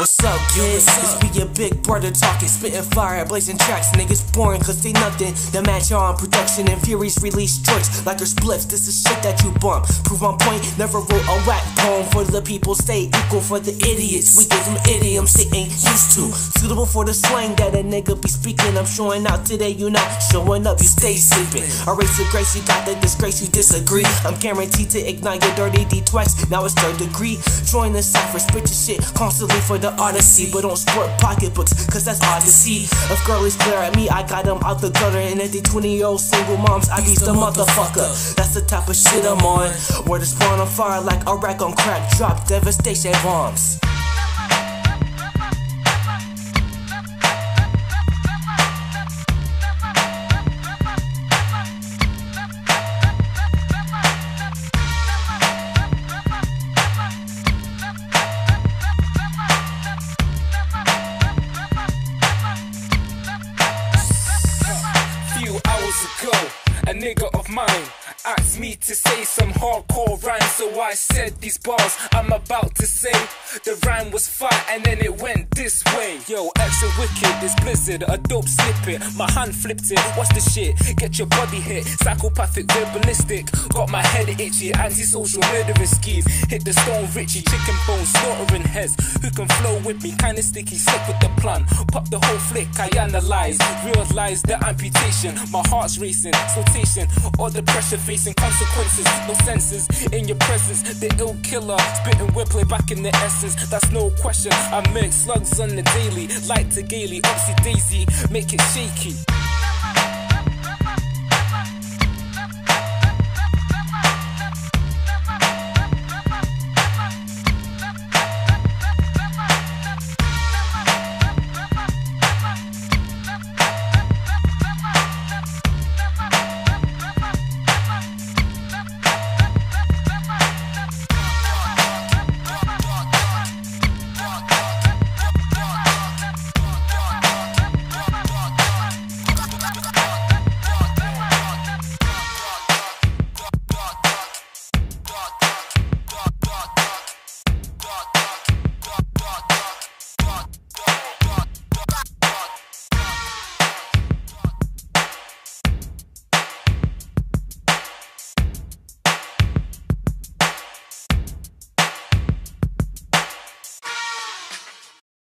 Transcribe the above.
up, kid? This be your big brother talking, spitting fire, blazing tracks. Niggas boring cause they nothing. The match on production and Furies release joints like their spliffs. This is shit that you bump. Prove on point, never wrote a whack poem for the people. Stay equal for the idiots. We give them idioms they ain't used to. Suitable for the slang that a nigga be speaking. I'm showing out today, you not showing up, you stay sleeping. A race of grace, you got the disgrace, you disagree. I'm guaranteed to ignite your dirty D twice. Now it's third degree. Join the cipher, spit your shit constantly for the odyssey. But don't sport pocketbooks, cause that's see. If girlies glare at me, I got them out the gutter. And if they 20 year old single moms, I be the motherfucker. That's the type of shit I'm on. Where the spawn on fire like a rack on crack, drop devastation bombs. Ago, a nigga of mine asked me to say some hardcore rhymes, so I said these bars I'm about to say. The rhyme was fire and then it went this way. Yo, extra wicked, this blizzard, a dope snippet. My hand flipped it, what's the shit? Get your body hit, psychopathic, verbalistic. Got my head itchy, antisocial murderous skis. Hit the stone Richie, chicken bones, slaughtering heads. Who can flow with me? Kinda sticky, slick with the plan. Pop the whole flick, I analyze, realize the amputation. My heart's racing, flotation, all the pressure facing consequences. No senses in your presence. The ill killer, spitting wordplay back in the essence. That's no question. I make slugs on the daily, light to gaily, upsy daisy, make it shaky.